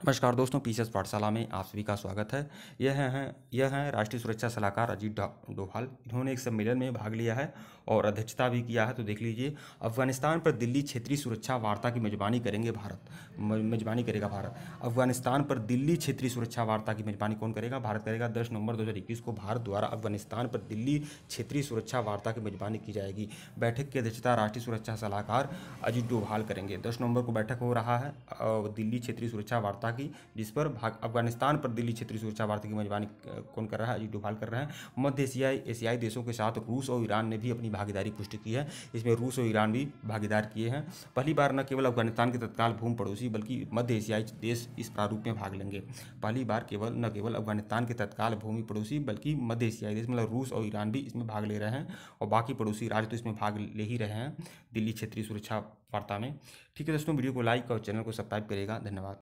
नमस्कार दोस्तों, पीसीएस पाठशाला में आप सभी का स्वागत है। यह हैं यह हैं राष्ट्रीय सुरक्षा सलाहकार अजीत डोभाल। इन्होंने एक सम्मेलन में भाग लिया है और अध्यक्षता भी किया है। तो देख लीजिए, अफ़गानिस्तान पर दिल्ली क्षेत्रीय सुरक्षा वार्ता की मेजबानी करेंगे भारत। मेजबानी करेगा भारत। अफ़गानिस्तान पर दिल्ली क्षेत्रीय सुरक्षा वार्ता की मेजबानी कौन करेगा? भारत करेगा दस नवंबर दो हज़ार इक्कीस को। भारत द्वारा अफ़गानिस्तान पर दिल्ली क्षेत्रीय सुरक्षा वार्ता की मेजबानी की जाएगी। बैठक की अध्यक्षता राष्ट्रीय सुरक्षा सलाहकार अजीत डोभाल करेंगे। दस नवंबर को बैठक हो रहा है दिल्ली क्षेत्रीय सुरक्षा वार्ता वार्ता की जिस पर अफ़गानिस्तान पर दिल्ली क्षेत्रीय सुरक्षा वार्ता की मेजबानी कौन कर रहा है, अजीत डोभाल कर रहे हैं। मध्य एशियाई एशियाई देशों के साथ रूस और ईरान ने भी अपनी भागीदारी पुष्टि की है। इसमें रूस और ईरान भी भागीदार किए हैं। पहली बार न केवल अफ़गानिस्तान के तत्काल भूमि पड़ोसी, बल्कि मध्य एशियाई देश इस प्रारूप में भाग लेंगे। पहली बार केवल, न केवल अफ़गानिस्तान के तत्काल भूमि पड़ोसी, बल्कि मध्य एशियाई देश मतलब रूस और ईरान भी इसमें भाग ले रहे हैं और बाकी पड़ोसी राज्य तो इसमें भाग ले ही रहे हैं दिल्ली क्षेत्रीय सुरक्षा वार्ता में। ठीक है दोस्तों, वीडियो को लाइक और चैनल को सब्सक्राइब करेगा धन्यवाद।